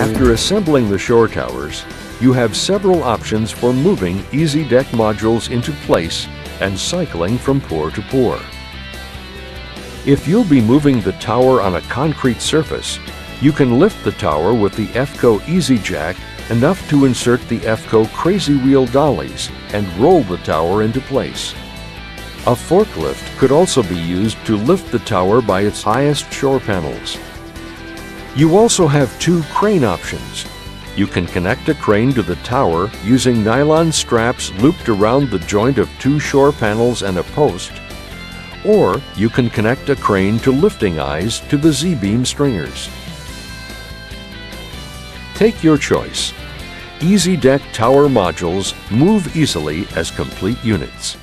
After assembling the shore towers, you have several options for moving E-Z Deck modules into place and cycling from pour to pour. If you'll be moving the tower on a concrete surface, you can lift the tower with the EFCO Easy Jack enough to insert the EFCO Crazy Wheel dollies and roll the tower into place. A forklift could also be used to lift the tower by its highest shore panels. You also have two crane options. You can connect a crane to the tower using nylon straps looped around the joint of two shore panels and a post, or you can connect a crane to lifting eyes to the Z-beam stringers. Take your choice. E-Z Deck Tower modules move easily as complete units.